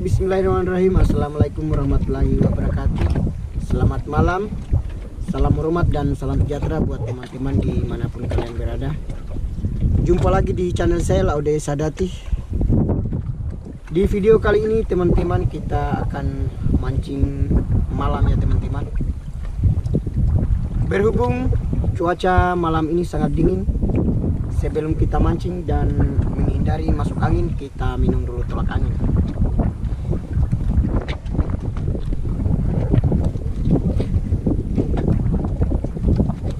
Bismillahirrahmanirrahim. Assalamualaikum warahmatullahi wabarakatuh. Selamat malam. Salam hormat dan salam sejahtera buat teman-teman di mana pun kalian berada. Jumpa lagi di channel saya Laude Sadati. Di video kali ini teman-teman kita akan mancing malam ya teman-teman. Berhubung cuaca malam ini sangat dingin Sebelum kita mancing dan menghindari masuk angin Kita minum dulu tolak angin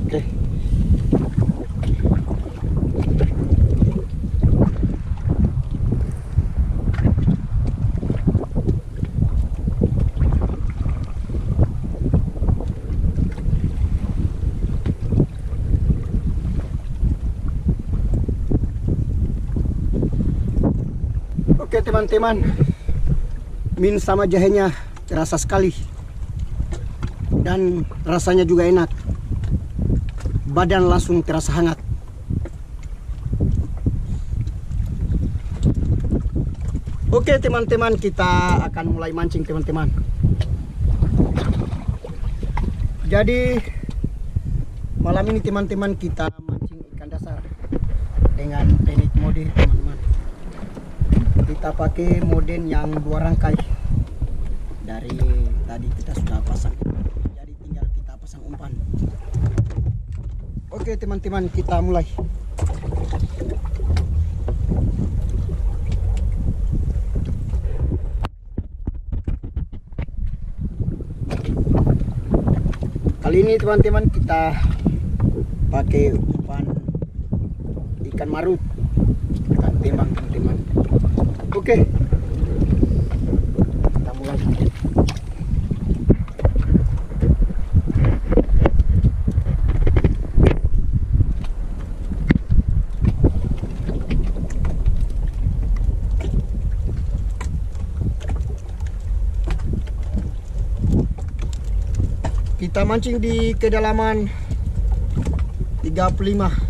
Oke. Oke teman-teman Min sama jahenya terasa sekali. Dan rasanya juga enak. Badan langsung terasa hangat. Oke teman-teman kita akan mulai mancing teman-teman. Jadi Malam ini teman-teman kita mancing ikan dasar Dengan teknik mode kita pakai moden yang dua rangkai. Dari tadi kita sudah pasang. Jadi tinggal kita pasang umpan. Oke teman-teman kita mulai. Kali ini teman-teman kita pakai umpan ikan marut ikan tembang teman-teman Oke. Kita mulai. Kita mancing di kedalaman 35 35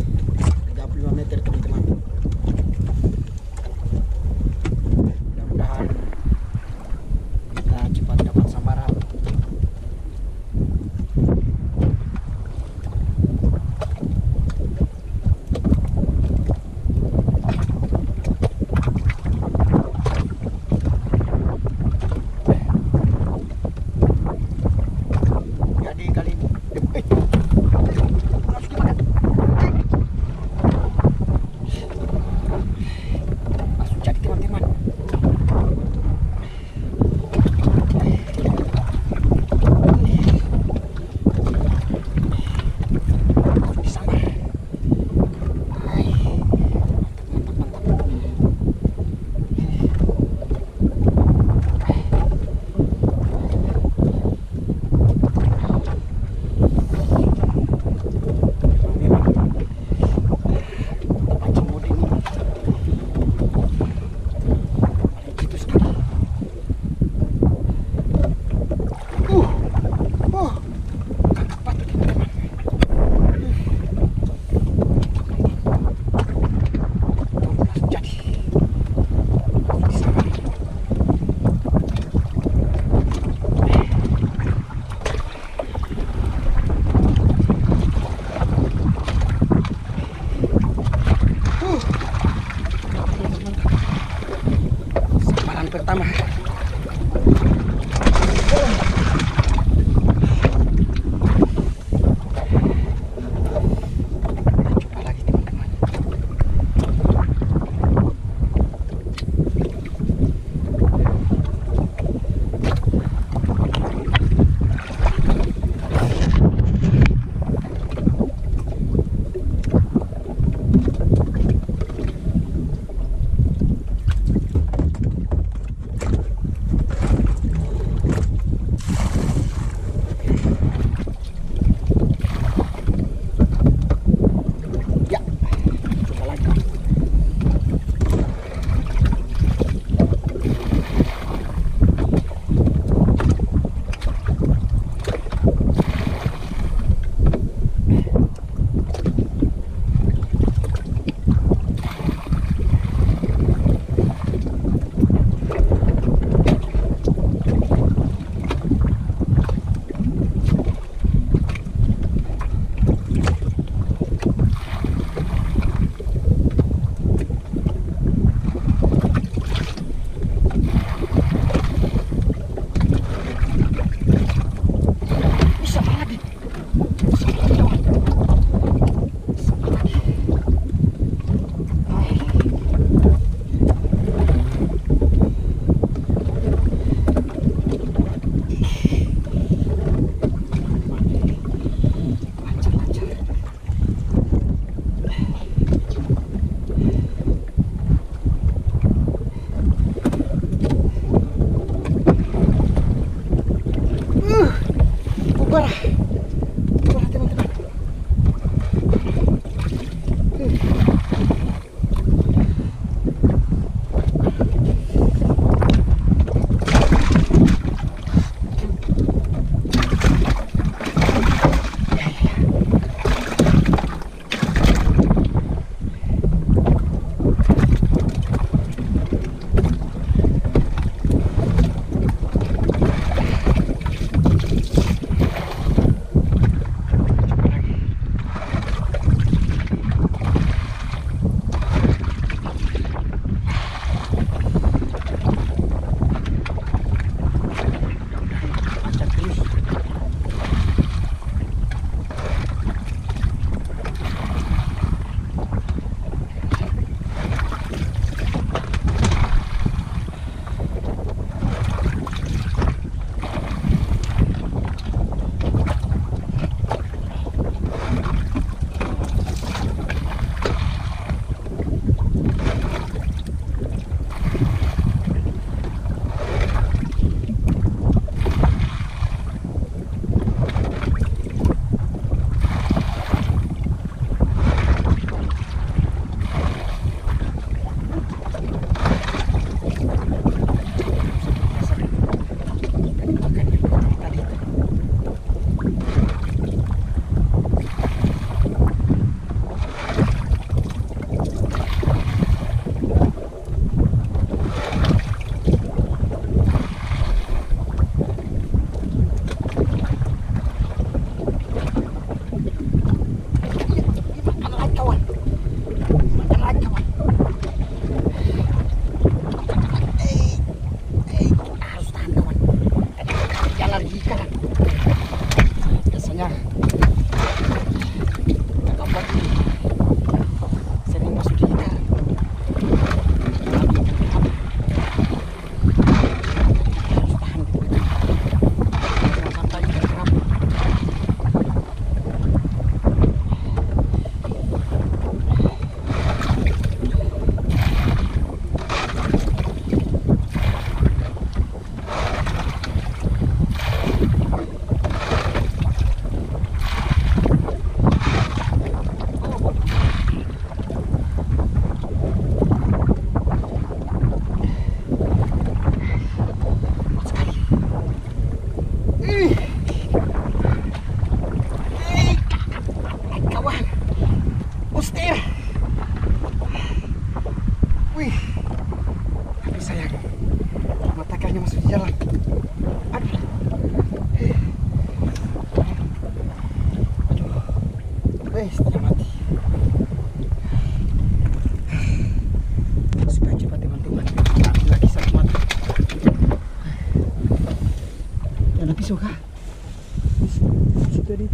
masuk tadi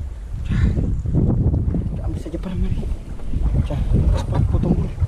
mari. saja cepat potong dulu.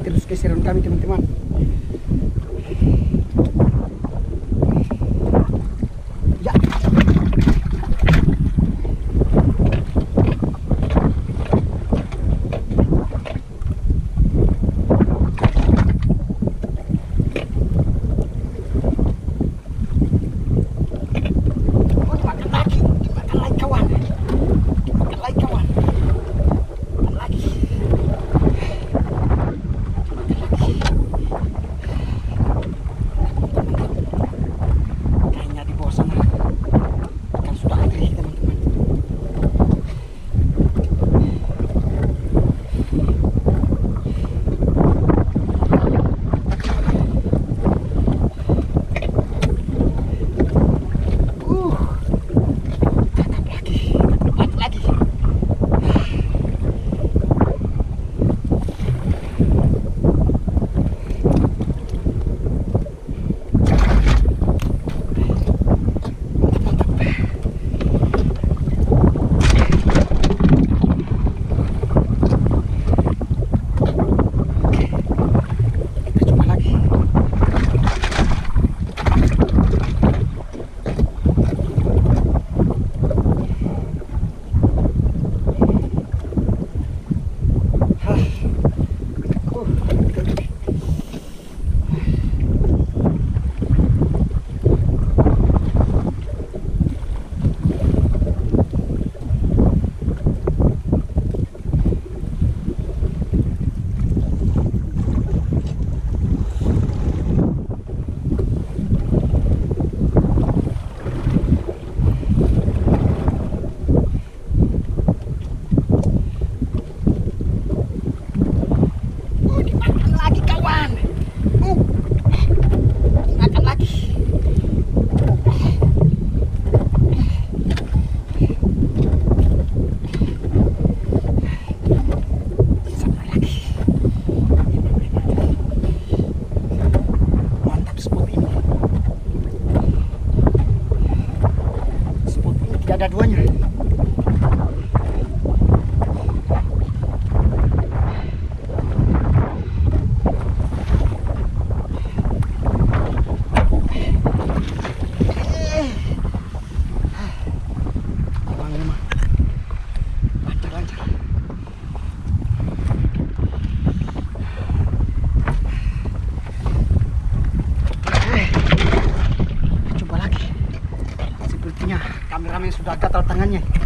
terus keseruan kami teman-teman. ладонь. sudah gatal tangannya.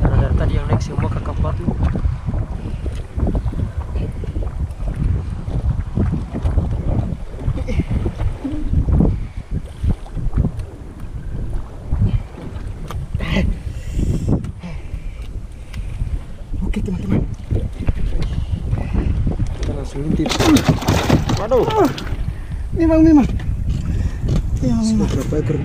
karena dari tadi yang naik semua ke kapal tuh. Oke teman-teman. Kita langsung intip. Waduh. Ah, memang memang. Memang memang. Berapa ekor?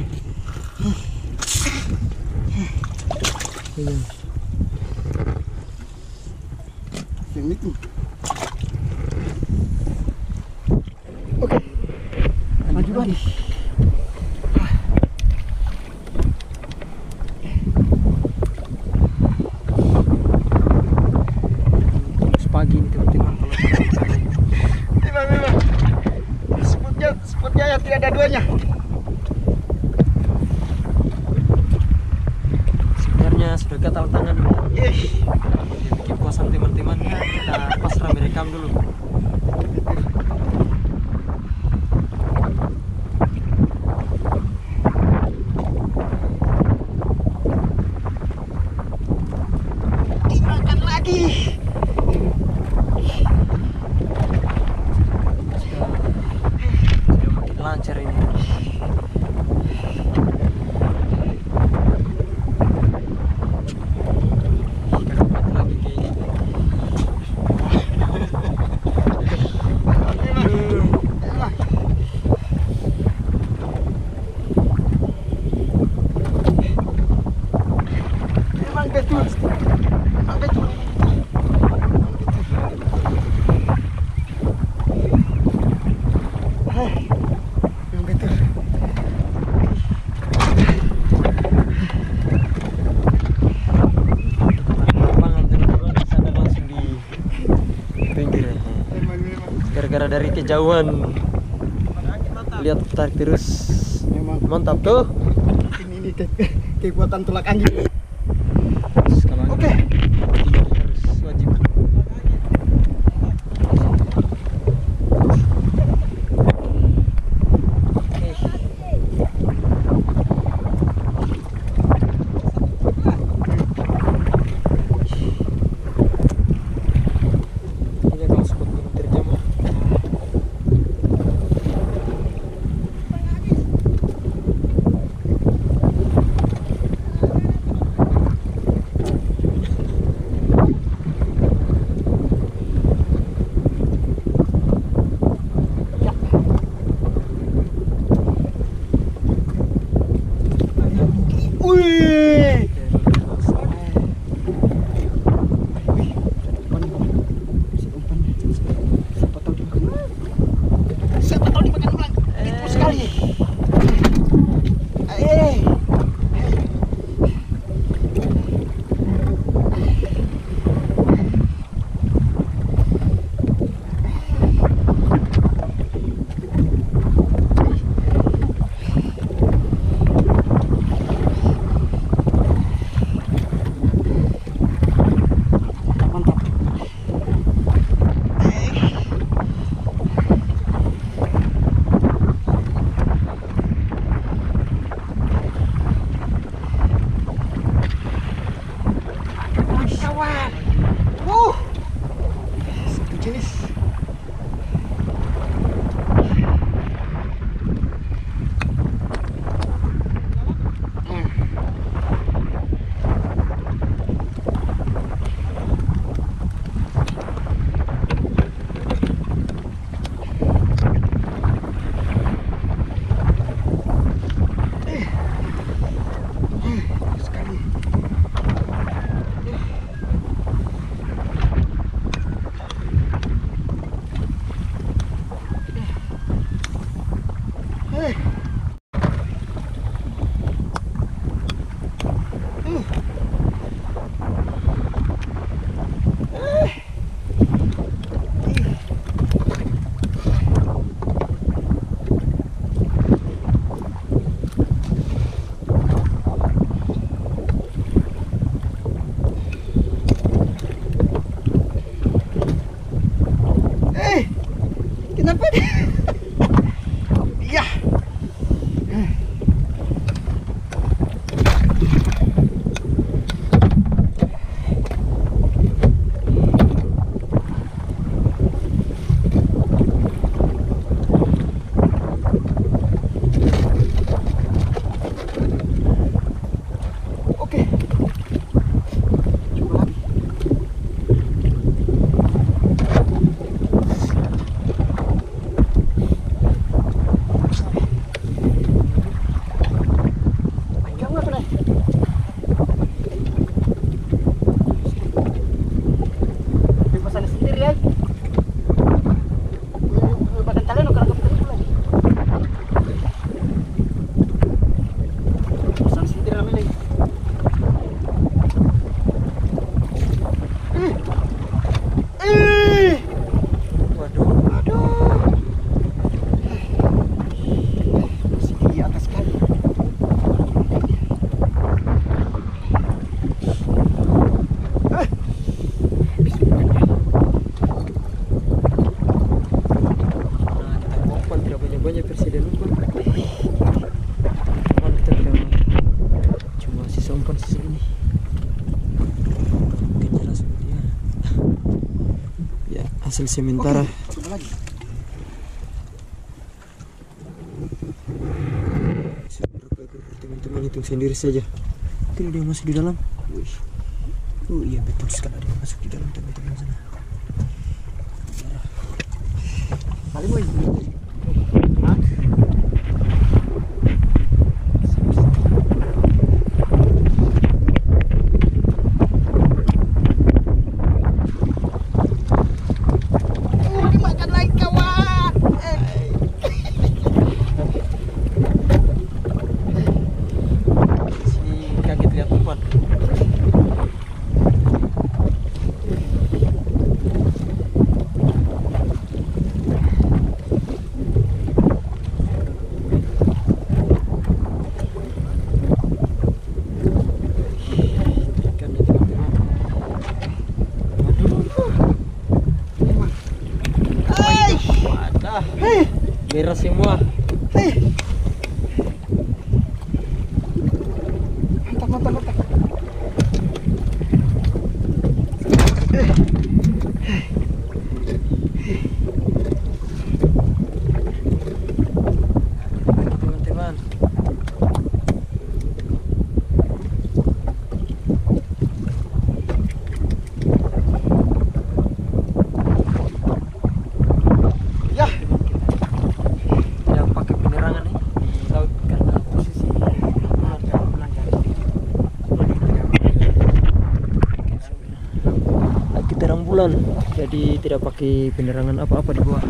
dari kejauhan. Lihat tarik terus mantap tuh. Ini, ini ke kekuatan tulak angin hasil sementara. Oke, coba lagi. teman-teman hitung sendiri saja. Tidak dia masih di dalam. jadi tidak pakai penerangan apa-apa di bawah.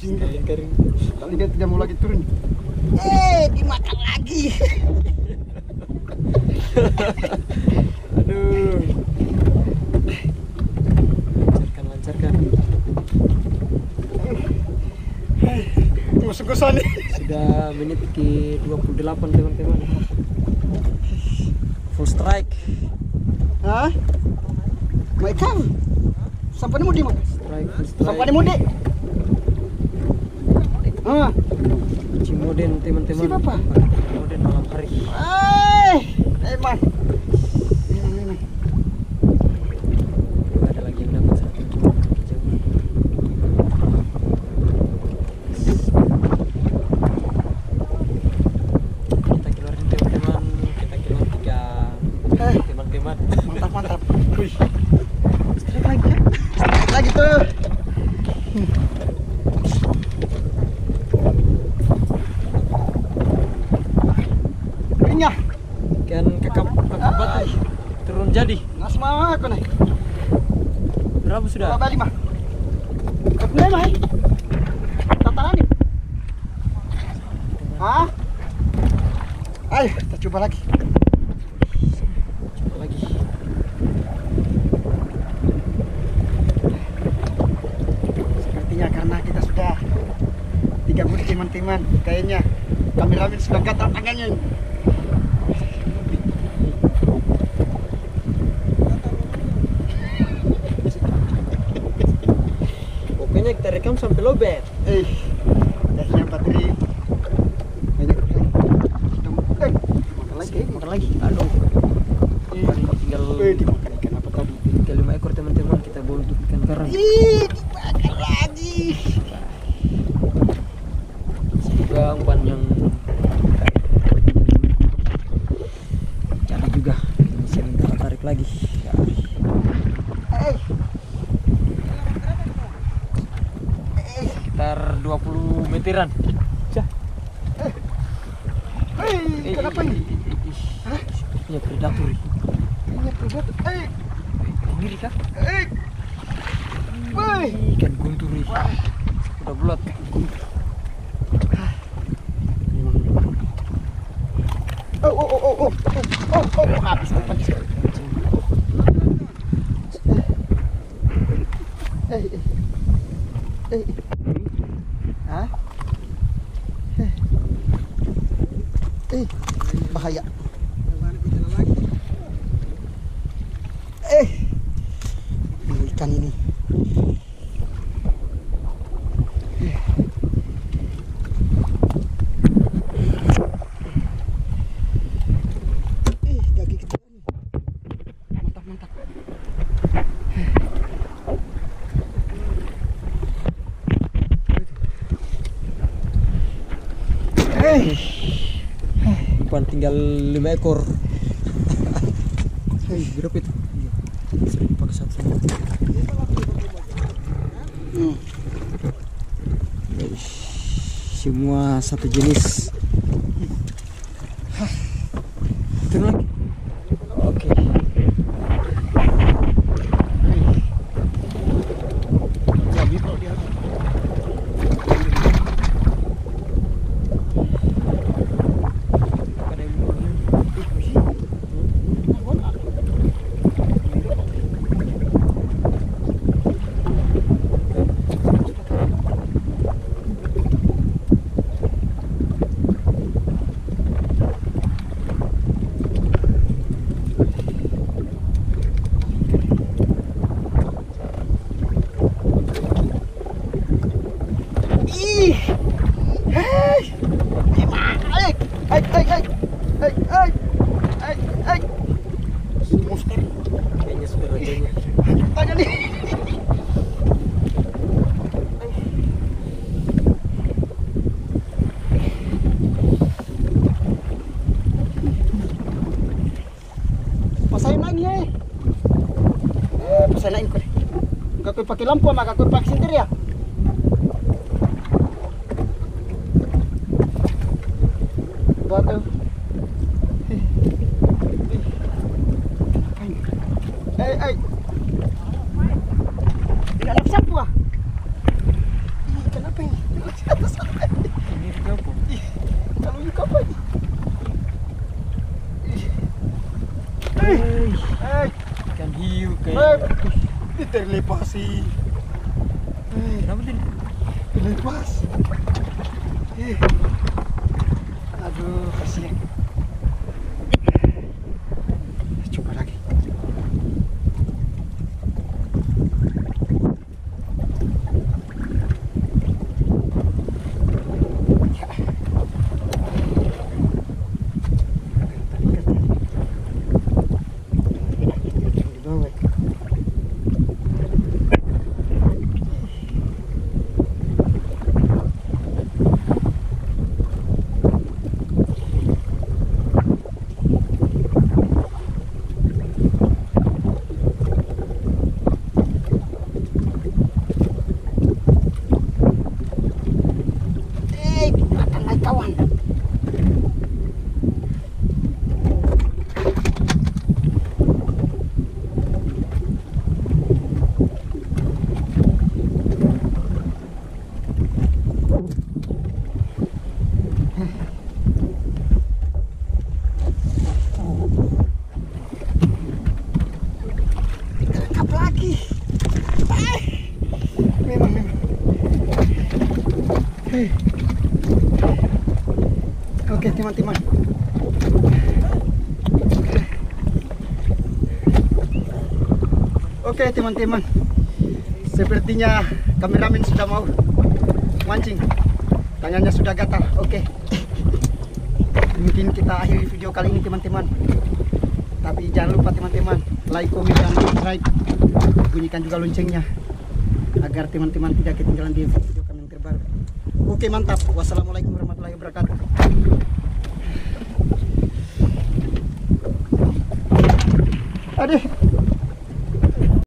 Tali pancing. kering Tali dia tidak mau lagi turun. Eh, dimakan lagi. aduh lancarkan lancarkan Masuk ke sana. sudah menit ke 28 teman-teman full strike Hah? Kau. Sampai ni mudi mak. strike full strike Sampai ni mudi. Ah, Cimoden teman-teman Si Bapak? Cimoden malam hari eh, emang. Memang, memang. ada lagi yang dapat satu Jauh. kita keluarin teman-teman kita keluar tiga Eh. teman-teman Mantap, mantap. Wih. Strike lagi ya? Strike lagi tuh. Minyak. kan kakak kakak batu turun jadi Nas mau aku nih. berapa sudah Berapa lima? Ketemu mah. Tataran nih. Hah? Ayo, kita coba lagi. coba lagi Sepertinya karena kita sudah tiga puluh teman-teman, kayaknya kameramen sudah gatal tangannya. Ini. pokoknya kita rekam sampai lobet Eh, dasnya baterai banyak lagi. Sudah eh, makan lagi. makan lagi aduh Eh, Paling tinggal eh, dimakan ikan apa tadi? tinggal lima ekor teman-teman kita bawa untuk ikan karang Ih, dimakan lagi. semoga umpan yang jadi juga bisa minta tarik lagi ya. Eh, sekitar 20 meteran Cah. eh, kenapa ini? Hah? Sepertinya predator ini. Ini predator. Eh, Ngiri kah? eh. Woi. Ikan guntur ini. Udah bulat. Oh, oh, oh, oh, oh, oh, oh, oh, habis habis. Eh, eh, eh, eh. Hah? Eh, eh, bahaya. Eh, ini ikan ini. Eh, daging kecil nih. Mantap, mantap. Eh, Umpan tinggal 5 ekor. eh, Berapa itu? Iya. Sering satu. hmm. Semua satu jenis. Pakai lampu maka kau pakai sentir ya. Batu. Eh, eh. Tidak ada sapu ah. Kenapa ini? Ini dia apa? Kalau juga apa ini? Hei, Eh, ikan hiu eh, kayak. ini terlepas sih. Eh, Kenapa tuh? terlepas. Eh. Aduh, kasihan. Teman-teman. Oke teman-teman. Sepertinya kameramen sudah mau mancing. Tangannya sudah gatal. Oke. Mungkin kita akhiri video kali ini teman-teman. Tapi jangan lupa teman-teman like, komen, dan subscribe. Bunyikan juga loncengnya agar teman-teman tidak ketinggalan di video kami yang terbaru. Oke mantap. Wassalamualaikum warahmatullahi wabarakatuh.